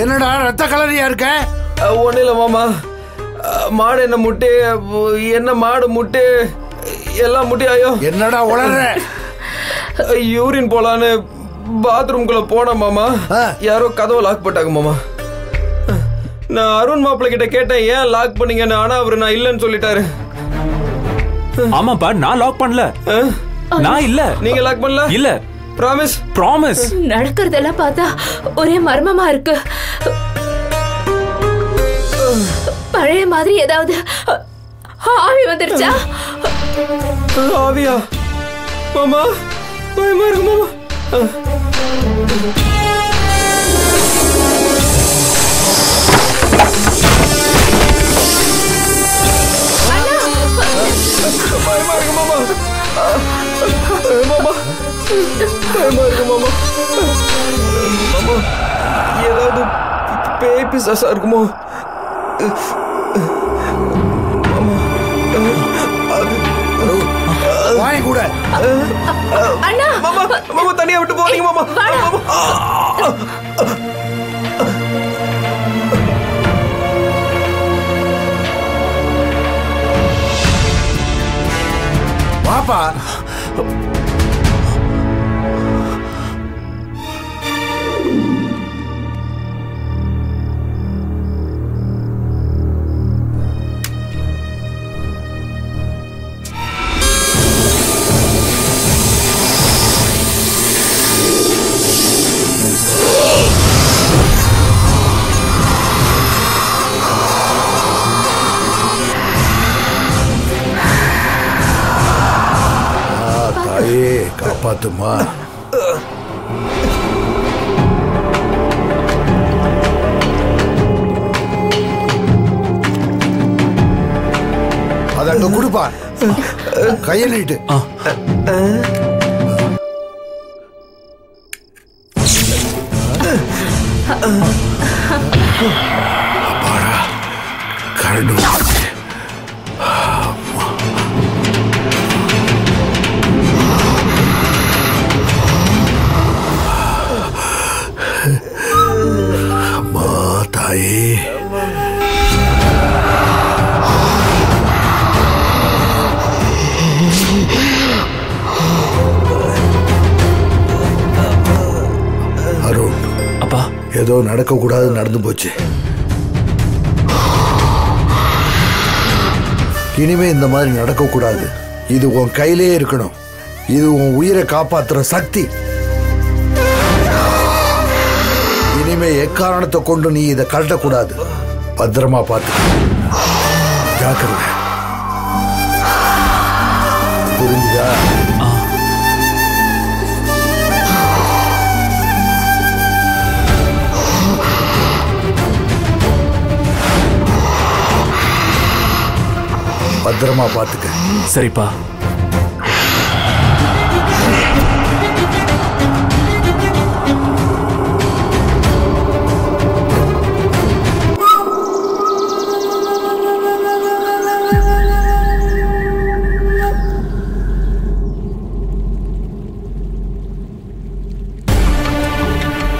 என்னடா ரத்த கலரியா இருக்க? ஒன்றும் இல்லை மாமா. மாடு என்ன முட்டு என்ன மாடு முட்டு எல்லாம் முட்டி ஐயோ. என்னடா உளற யூரின் போலான்னு பாத்ரூம்குள்ள போனேன் மாமா. ஆ. யாரோ கதவை லாக் போட்டாங்க மாமா. நான் அருண் மாப்பிள்ளை கிட்ட கேட்டேன் ஏன் லாக் பண்ணீங்கன்னு? ஆனா அவரு நான் இல்லைன்னு சொல்லிட்டாரு. ஆமாப்பா நான் லாக் பண்ணல. நான் இல்ல. நீங்க லாக் பண்ணல? இல்ல. ப்ராமிஸ் ப்ராமிஸ் நடக்கிறதெல்லாம் பார்த்தா ஒரே மர்மமா இருக்கு. பழைய மாதிரி ஏதாவது ஆவி வந்துருச்சா? ஆவியா? மாமா பயமா இருக்கு மாமா. பயமா இருக்கு மாமா அஹ், மாமா. பயமா இருக்கு மாமா. மாமா ஏதாவது பேய் பிசாசா இருக்குமோ? கூட. அண்ணா. மாமா மாமா தனியா விட்டு போறீங்க மாமா. வாப்பா Papa! காப்பாத்துமா அத அங்க கொடுப்பா. கையை நீட்டு. அப்பாடா ஏதோ நடக்கக்கூடாது நடந்து போச்சு. இனிமே இந்த மாதிரி நடக்கக்கூடாது. இது உன் கையிலே இருக்கணும். இது உன் உயிரை காப்பாத்துற சக்தி. இனிமே எக்காரணத்தை கொண்டு நீ இதை கழட்டக்கூடாது. பத்திரமா பார்த்து. ஜாக்கிரதை. புரிஞ்சுதா? பத்திரமா பார்த்துக்க சரிப்பா.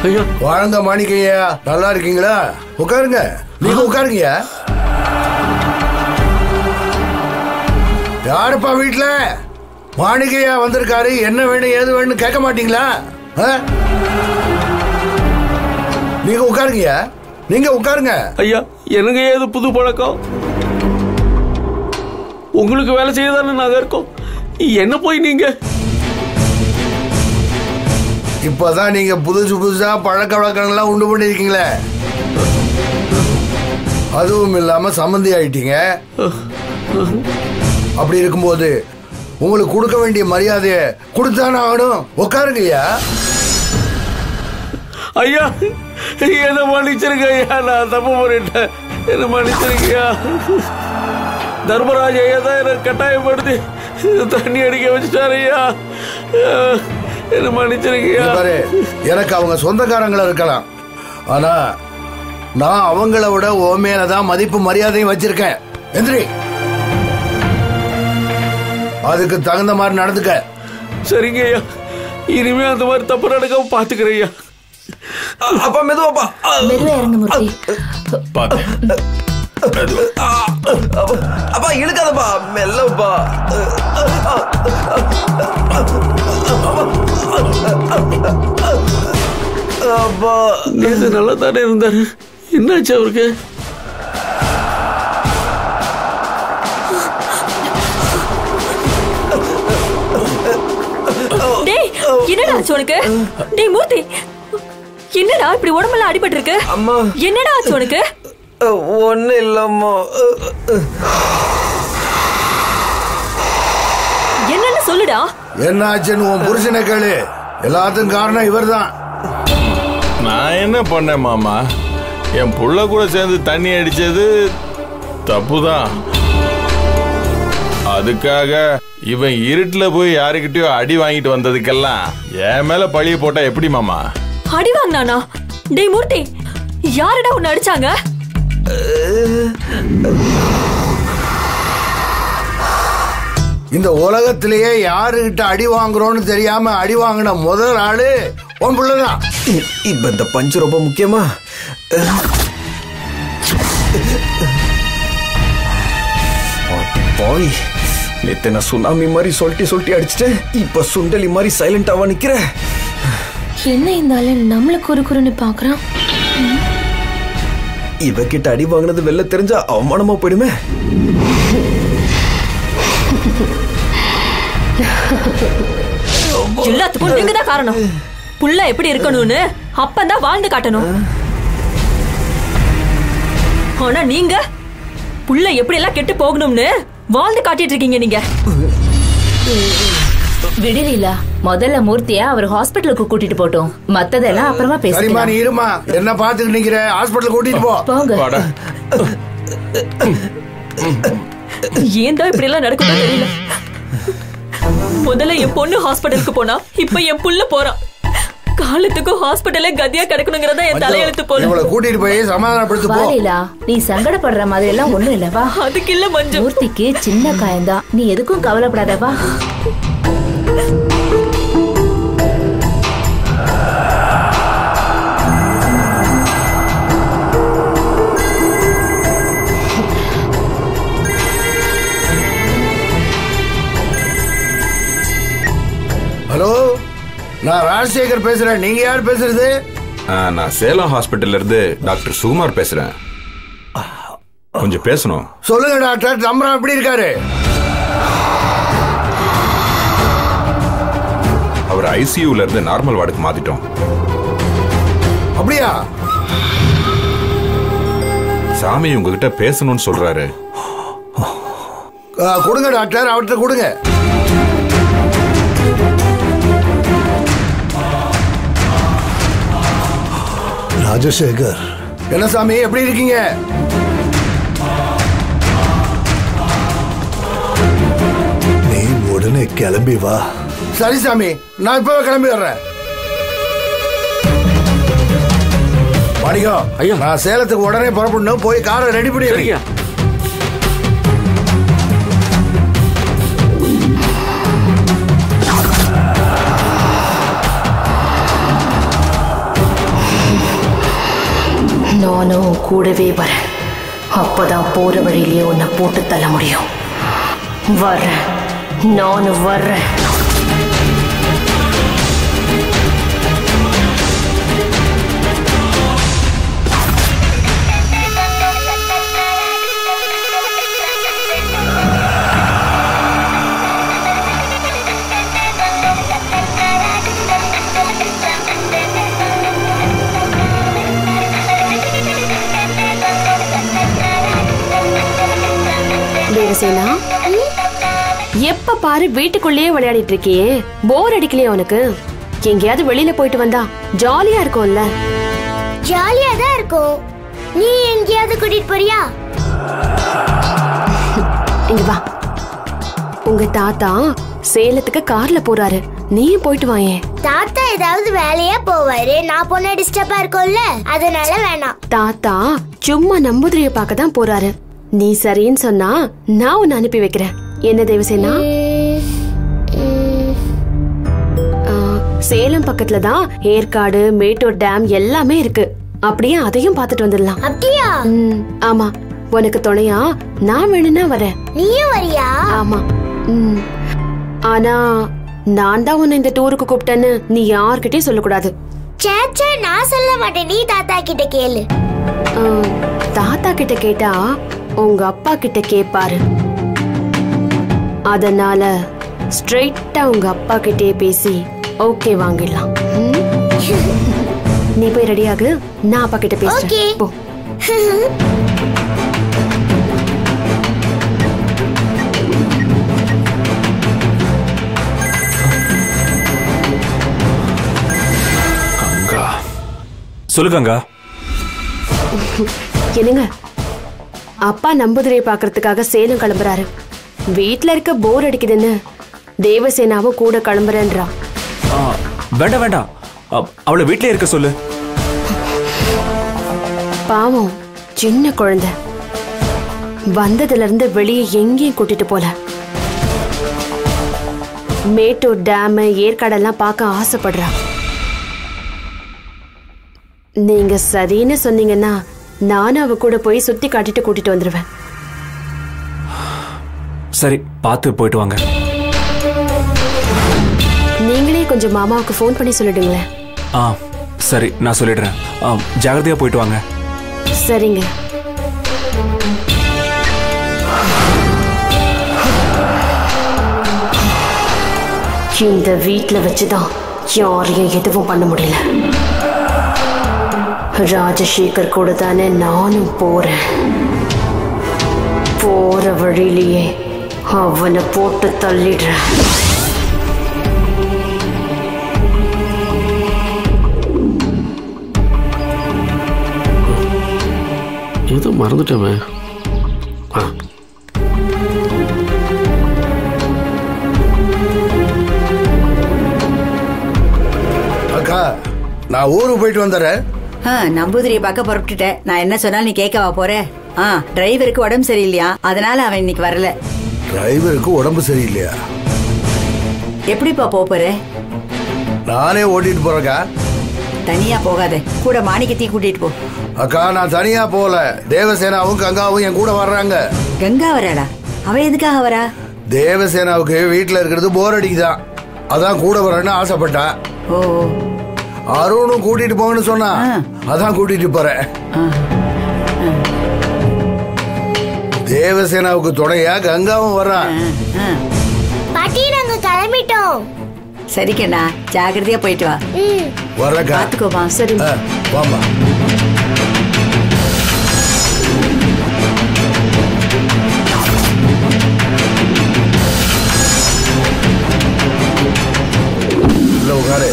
ஐயா. வாழ்ந்த மாணிக்கையா. நல்லா இருக்கீங்களா? உட்காருங்க. நீங்க உட்காருங்கய்யா. யாருப்பா வீட்டுல மாணிக்கையா வந்திருக்காரு. என்ன வேணும் ஏது வேணும் கேட்க மாட்டீங்களா? நீங்க உட்காருங்கய்யா. நீங்க உட்காருங்க. ஐயா எனக்கு ஏது புது பழக்கம்? உங்களுக்கு வேலை செய்ய தானே நாங்க இருக்கோம்? என்ன போய் நீங்க? இப்பதான் நீங்க புதுசு புதுசா பழக்க வழக்கங்கள்லாம் உண்டு பண்ணிருக்கீங்களே. அதுவும் இல்லாம சம்மந்தி ஆயிட்டீங்க. அப்படி இருக்கும்போது உங்களுக்கு கொடுக்க வேண்டிய மரியாதையை கொடுத்தானே ஆகணும் உட்காருங்கய்யா. ஐயா என்ன மன்னிச்சிருங்க ஐயா நான் தப்பு பண்ணிட்டேன். என்ன மன்னிச்சிருக்கயா தர்மராஜ் ஐயா தான் என்ன கட்டாயப்படுத்தி தண்ணி அடிக்க வச்சுட்டாரு ஐயா. என்ன மன்னிச்சிருக்கயா பாரு எனக்கு அவங்க சொந்தக்காரங்கள இருக்கலாம். ஆனா நான் அவங்கள விட ஓ மேலதான் மதிப்பு மரியாதையும் வச்சிருக்கேன். எந்திரி. அதுக்கு தகுந்த மாதிரி நடந்துக்க. சரிங்க ஐயா. இனிமே அந்த மாதிரி தப்பு நடக்காம பாத்துக்கிறேன் ஐயா. அப்பா மெதுவாப்பா மெதுவா இறங்க மூர்த்தி. அப்பா, அப்பா இழுக்காதப்பா. மெல்லப்பா. அப்பா. நேத்து நல்லா தானே இருந்தாரு. என்னாச்சு அவருக்கு? என்னடா ஆச்சு உனக்கு? டேய் மூர்த்தி. என்னடா இப்படி உடம்பெல்லாம் அடிபட்டு இருக்கு அம்மா. என்னடா ஆச்சு உனக்கு? ஒன்னும் இல்லம்மா. என்னன்னு சொல்லுடா. என்னாச்சுன்னு உன் புருஷனை கேளு. எல்லாத்துக்கும் காரணம் இவர்தான். நான் என்ன பண்ணேன் மாமா? என் புள்ள கூட சேர்ந்து தண்ணி அடிச்சது தப்புதான். அதுக்காக இவன் இருட்டுல போய் யாருக்கிட்டயோ அடி வாங்கிட்டு வந்ததுக்கெல்லாம் என் மேல பழிய போட்டா எப்படி மாமா? அடி வாங்கினானா? டேய் மூர்த்தி யாருடா உன்னை அடிச்சாங்க? இந்த உலகத்திலேயே யாருகிட்ட அடி வாங்குறோம்னு தெரியாம அடி வாங்கின முதல் ஆளு உன் பிள்ளைதான் இப்ப இந்த பஞ்சு ரொம்ப முக்கியமா? பாய் நேத்து நான் சுனாமி மாதிரி சொல்லிட்டு சொல்லிட்டு அடிச்சிட்டேன். இப்ப சுண்டலி மாதிரி சைலண்டாவா நிக்கிற? என்ன இருந்தாலும் நம்மள குறு குறுன்னு பாக்குறான். இவகிட்ட அடி வாங்கினது வெளில தெரிஞ்சா அவமானமா போயிடுமே. எல்லாத்துக்கும் நீங்க தான் காரணம். புள்ள எப்படி இருக்கணும்னு அப்பந்தான் வாழ்ந்து காட்டணும். ஆனா நீங்க புள்ள எப்படி எல்லாம் கெட்டு போகணும்னு வாழ்ந்து காட்டிட்டு இருக்கீங்க நீங்க. விடுலீலா முதல்ல மூர்த்திய அவர் ஹாஸ்பிட்டலுக்கு கூட்டிட்டு போட்டோம். மத்ததெல்லாம் அப்புறமா சரிம்மா நீ இருமா. என்ன பாத்துக்கிட்டு நிக்கிற? ஹாஸ்பிட்டல் கூட்டிட்டு போ. போங்க. வாடா. ஏன் தான் இப்படி எல்லாம் நடக்குதோ தெரியல. முதல்ல என் பொண்ணு ஹாஸ்பிட்டலுக்கு போனா இப்ப என் புள்ள போறான் காலத்துக்கும் ஹாஸ்பிட்டலே கதியா கிடக்கணுங்கிறதா என் தலையெழுத்து போல இவளை கூட்டிட்டு போய் சமாதானப்படுத்து போ. வாலிலா நீ சங்கடப்படுற மாதிரி எல்லாம் ஒண்ணும் இல்ல வா. அதுக்கு இல்ல மஞ்சு. மூர்த்திக்கு சின்ன காயம்தான். நீ எதுக்கும் கவலைப்படாத வா. நான் ராஜசேகர் பேசுறேன். நீங்க யார் பேசுறது? நான் சேலம் ஹாஸ்பிட்டல்ல இருந்து டாக்டர் சுகுமார் பேசுறேன். கொஞ்சம் பேசணும். சொல்லுங்க டாக்டர். தம்ரம் எப்படி இருக்காரு? அவர் ஐசியூல இருந்து நார்மல் வார்டுக்கு மாத்திட்டோம். அப்படியா? சாமி உங்ககிட்ட பேசணும்னு சொல்றாரு. கொடுங்க டாக்டர். அவர்கிட்ட கொடுங்க. ராஜசேகர். என்ன சாமி எப்படி இருக்கீங்க? நீ உடனே கிளம்பி வா. சரி சாமி நான் இப்பவே கிளம்பி வர்றேன். மாணிக்கம் ஐயா. நான் சேலத்துக்கு உடனே புறப்படணும் போய் காரை ரெடி பண்ணி நானும் உன் கூடவே வரேன். அப்பதான் போற வழியிலேயே உன்னை போட்டு தள்ள முடியும். வர்றேன். நானும் வர்றேன். தேவசேனா எப்ப பாரு வீட்டுக்குள்ளேயே விளையாடிட்டு இருக்கியே. போர் அடிக்கலையா உனக்கு? எங்கேயாவது வெளியில போயிட்டு வந்தா ஜாலியா இருக்கும்ல. ஜாலியா தான் இருக்கும். நீ எங்கேயாவது கூட்டிட்டு போறியா? இங்க வா. உங்க தாத்தா சேலத்துக்கு கார்ல போறாரு. நீயும் போயிட்டு வாயேன் தாத்தா ஏதாவது வேலையா போவாரு. நான் பொண்ணு டிஸ்டர்பா இருக்கும்ல. அதனால வேணாம். தாத்தா சும்மா நம்புதிரிய பார்க்க தான் போறாரு. நீ சரின்னு சொன்னா நான் உன்னை அனுப்பி வைக்கிறேன். என்ன தேவசேனா சேலம் பக்கத்துல தான் ஏற்காடு மேட்டூர் டேம் எல்லாமே இருக்கு. அப்படியே அதையும் பார்த்துட்டு வந்துடலாம். அப்படியா? ஆமா. உனக்கு துணையா நான் வேணும்னா வரேன். நீயும் வரியா? ஆமா. ஆனா நான் தான் உன்னை இந்த டூருக்கு கூப்பிட்டேன்னு நீ யார்கிட்டயும் சொல்லக்கூடாது. சேச்சே நான் சொல்ல மாட்டேன். நீ தாத்தா கிட்ட கேளு. தாத்தா கிட்ட கேட்டா உங்க அப்பா கிட்ட கேப்பாரு. அதனால ஸ்ட்ரெயிட்டா உங்க அப்பா கிட்டே பேசி ஓகே வாங்கிடலாம்? நீ போய் ரெடியாகு நான் அப்பா கிட்ட பேசுறேன். போ. கங்கா. சொல்லு கங்கா. என்னங்க? அப்பா நம்புதிரையை பாக்குறதுக்காக சேலம் கிளம்புறாரு. வீட்ல இருக்க போர் அடிக்குதுன்னு தேவசேனாவும் கூட கிளம்புறேன்றா. வேண்டாம் வேண்டாம். அவளை வீட்லயே இருக்க சொல்லு. பாவம் சின்ன குழந்தை. வந்ததுல இருந்து வெளியே எங்கேயும் கூட்டிட்டு போல. மேட்டூர் டேம் ஏற்காடெல்லாம் பார்க்க ஆசைப்படுறா. நீங்க சரின்னு சொன்னீங்கன்னா நானும் அவ கூட போய் சுத்தி காட்டிட்டு கூட்டிட்டு வந்துருவேன். சரி பார்த்து போயிட்டு வாங்க. நீங்களே கொஞ்சம் மாமாவுக்கு ஃபோன் பண்ணி சொல்லிடுங்களேன். ஆ சரி நான் சொல்லிடுறேன். ஜாகிரதையா போயிட்டு வாங்க. சரிங்க. இந்த வீட்ல வச்சுதான் யாரையும் எதுவும் பண்ண முடியல. ராஜசேகர் கூட தானே நானும் போறேன். போற வழியிலேயே அவனை போட்டு தள்ளிடுறேன். ஏதோ மறந்துட்டோமே ஆ அக்கா நான் ஊருக்கு போயிட்டு வந்துடுறேன். நம்பூதிரியை பார்க்க புறப்பட்டுட்டேன் நான் என்ன சொன்னாலும் நீ கேட்கவா போற? ஆ டிரைவருக்கு உடம்பு சரியில்லையா? அதனால அவன் இன்னைக்கு வரல. டிரைவருக்கு உடம்பு சரியில்லையா? எப்படிப்பா போக போற? நானே ஓட்டிட்டு போறேக்கா தனியா போகாத. கூட மாணிக்கத்தையும் கூட்டிட்டு போ. அக்கா நான் தனியா போகல. தேவசேனாவும் கங்காவும் என் கூட வர்றாங்க. கங்கா வராடா அவ எதுக்காக வரா? தேவசேனாவுக்கு வீட்டுல இருக்கிறது போர் அடிக்குதான் அதான் கூட வரேன்னு ஆசைப்பட்டா. ஓ. அருணும் கூட்டிட்டு போங்கன்னு சொன்னா அதான் கூட்டிட்டு போறேன். தேவசேனாவுக்கு துணையா கங்காவும் வர்றான். பாட்டி நாங்க கிளம்பிட்டோம். சரி கண்ணா ஜாகிரதையா போயிட்டு வா. வர்றக்கா. பாத்துக்கோமா சரி. உள்ள உட்காரு.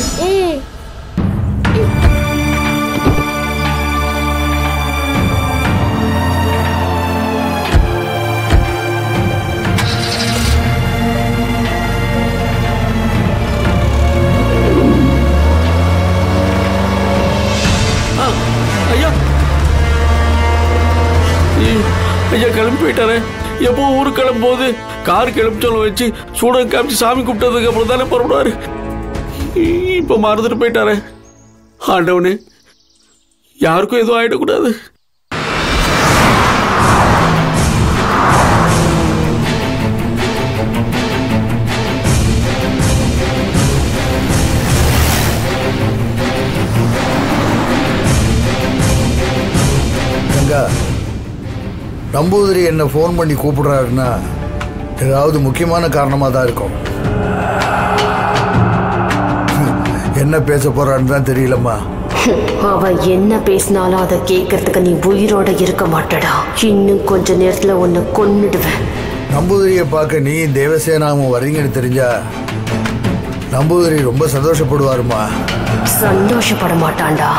போயிட்டானே போயிட்டாரே எப்போ ஊருக்கு கிளம்பும் போது கார் கிளம்பிச்சோல வச்சு சூடம் காமிச்சு சாமி கும்பிட்டதுக்கு அப்புறம் தானே புறப்படுவாரு? இப்போ மறந்துட்டு போயிட்டாரே. ஆண்டவனே யாருக்கும் எதுவும் ஆயிடக்கூடாது. நம்பூதிரி என்ன ஃபோன் பண்ணி கூப்பிடுறாருன்னா ஏதாவது முக்கியமான காரணமா தான் இருக்கும். என்ன பேச போறான்னு தான் தெரியலம்மா. அவ என்ன பேசினாலும் அதை கேட்கறதுக்கு நீ உயிரோட இருக்க மாட்டடா. இன்னும் கொஞ்ச நேரத்துல உன்னை கொன்னுடுவேன். நம்பூதிரியை பார்க்க நீ தேவசேனாவும் வர்றீங்கன்னு தெரிஞ்சா நம்பூதிரி ரொம்ப சந்தோஷப்படுவாருமா. சந்தோஷப்பட மாட்டான்டா.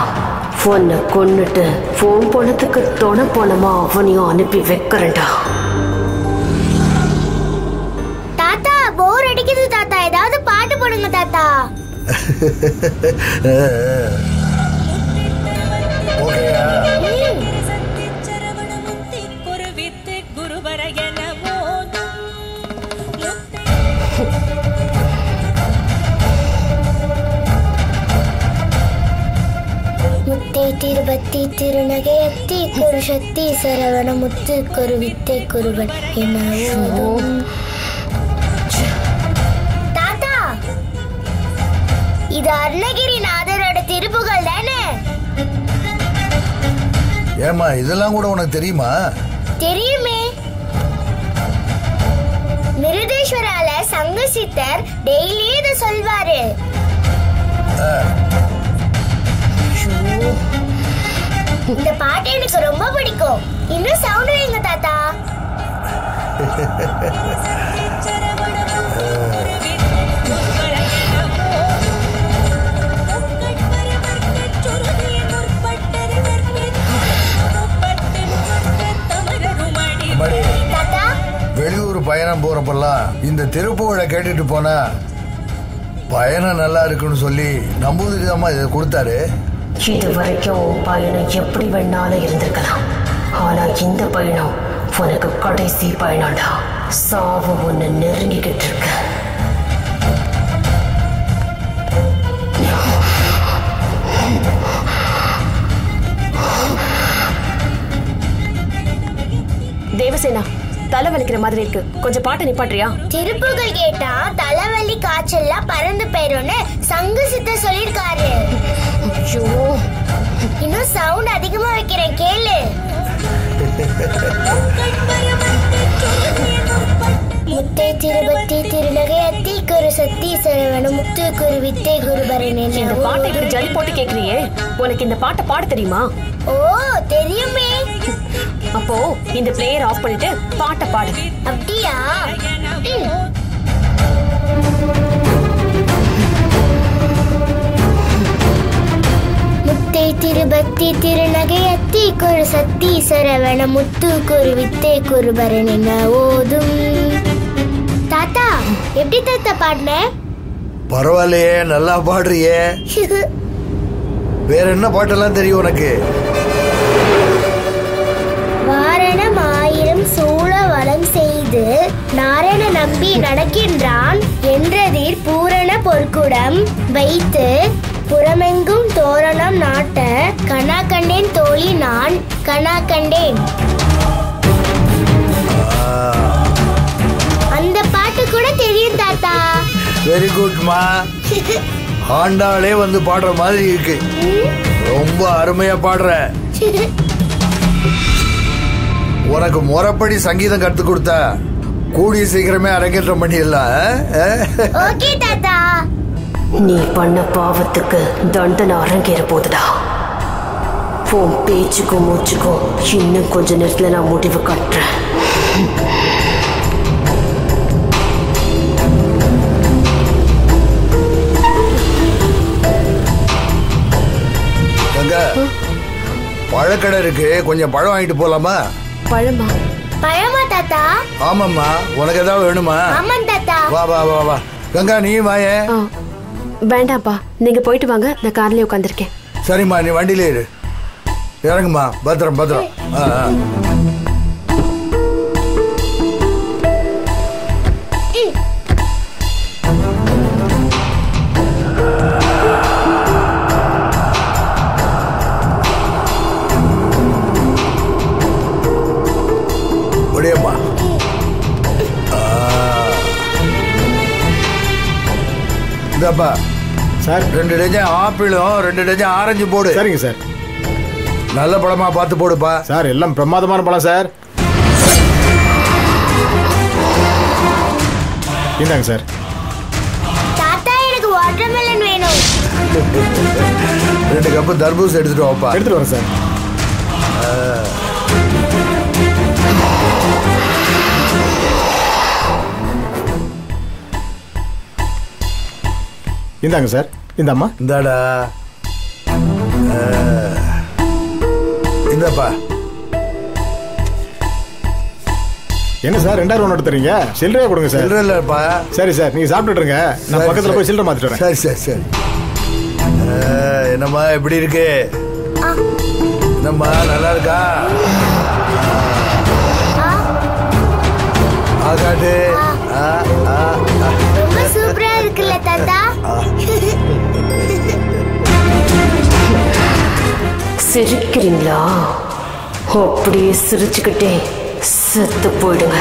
உன்னை கொன்னுட்டு போன் போனதுக்கு துணை போனமா அவனையும் அனுப்பி வைக்கிறேன்டா. தாத்தா போர் அடிக்குது தாத்தா. ஏதாவது பாட்டு போடுங்க தாத்தா. திருநகையத்தி குரு சக்தி சரவண முத்து குரு வித்தை குருவன் என்ன தாத்தா இது அருணகிரிநாதரோட திருப்புகள் தானே? ஏமா இதெல்லாம் கூட உனக்கு தெரியுமா? தெரியுமே. மிருதேஸ்வரால சங்க சித்தர் டெய்லி இதை சொல்வாரு. ஐயோ. இந்த பாட்டு எனக்கு ரொம்ப பிடிக்கும். இன்னும் சவுண்ட் வைங்க தாத்தா. வெளியூர் பயணம் போறப்பெல்லாம் இந்த திருப்புகழை கேட்டுட்டு போனா பயணம் நல்லா இருக்குன்னு சொல்லி நம்பூதிரிதாம்மா இதை கொடுத்தாரு. இது வரைக்கும் உன் பயணம் எப்படி வேணாலும் இருந்திருக்கலாம். ஆனா இந்த பயணம் உனக்கு கடைசி பயணம்டா. சாவு உன்னை நெருங்கிக்கிட்டு இருக்கு. தேவசேனா தலை வலிக்கிற மாதிரி இருக்கு. கொஞ்சம் பாட்டை நிப்பாட்றியா திருப்புகள் கேட்டா தலைவலி காய்ச்சல்லாம் பறந்து போயிரும்னு சங்கு சித்தர் சொல்லிருக்காரு இன்னும் சவுண்ட் அதிகமா வைக்கிறேன் கேளு. முத்தை திருபத்தி திருநகை அத்தி குரு சக்தி சரவண முத்து குரு வித்தை குருபரன் இந்த பாட்டை இப்படி ஜலி போட்டு கேக்குறியே. உனக்கு இந்த பாட்டை பாட தெரியுமா? ஓ தெரியுமே. அப்போ இந்த பிளேயர் ஆஃப் பண்ணிட்டு பாட்டை பாடு. அப்படியா. முத்தை திருபத்தி திருநகை அத்தி குரு சக்தி சரவண முத்து குரு வித்தை குருபரன் என்ன ஓதும். தாத்தா எப்படி தாத்தா பாடின? பரவாயில்லையே நல்லா பாடுறியே. வேற என்ன பாட்டெல்லாம் தெரியும் உனக்கு? நாரண நம்பி நடக்கின்றான் என்றதிர் பூரண பொற்குடம். வைத்து புறமெங்கும் தோரணம் நாட்ட கனா கண்டேன் தோழி நான் கனா கண்டேன் அந்த பாட்டு கூட தெரியும் தாத்தா. வெரி குட்மா ஆண்டாளே வந்து பாடுற மாதிரி இருக்கு. ரொம்ப அருமையா பாடுற. உனக்கு முறைப்படி சங்கீதம் கத்து கொடுத்தா கூடிய சீக்கிரமே அரங்கேற்றம் பண்ணிடலாம் நீ பண்ண பாவத்துக்கு தண்டனை அரங்கேற போகுதுடா உன் பேச்சுக்கும் மூச்சுக்கும் இன்னும் கொஞ்ச நேரத்துல நான் முடிவு கட்டுறேன். பழக்கடை இருக்கு. கொஞ்சம் பழம் வாங்கிட்டு போலாமா? பழமா? பழமா தாத்தா? ஆமாம்மா. உனக்கு ஏதாவது வேணுமா? ஆமாம் தாத்தா. வா வா வா வா. கங்கா நீ வாயே. வேண்டாம்ப்பா. நீங்க போயிட்டு வாங்க. நான் கார்லயே உட்காந்துருக்கேன் சரிம்மா நீ வண்டியில இரு. இறங்குமா பத்திரம் பத்திரம். ஆ, ஆ. சார். ரெண்டு டஜன் ஆப்பிளும் ரெண்டு டஜன் ஆரஞ்சு போடு. சரிங்க சார். நல்ல பழமா பார்த்து போடுப்பா. சார் எல்லாம் பிரமாதமான பழம் சார். இந்தாங்க சார். தாத்தா எனக்கு வாட்டர்மெலன் வேணும். ரெண்டு கப்பு தர்பூஸ் எடுத்துட்டு வாப்பா. எடுத்துட்டு வரேன் சார். இந்தாங்க சார் இந்தாம்மா. இந்தாடா. இந்தாப்பா. என்ன சார் ரெண்டாயிரம் நோட்டு தரீங்க? சில்லறையா கொடுங்க சார். சில்லறை இல்லப்பா. சரி சார் நீங்க சாப்பிட்டுட்டு நான் பக்கத்துல. போய் சில்லறை மாத்திட்டு வரேன். சரி சரி சரி. என்னம்மா எப்படி இருக்கு? என்னம்மா நல்லா இருக்கா? ஆகாட்டு ஆ, ஆ, சிரிக்கிறீங்களா? அப்படியே சிரிச்சுக்கிட்டே செத்து போயிடுங்க.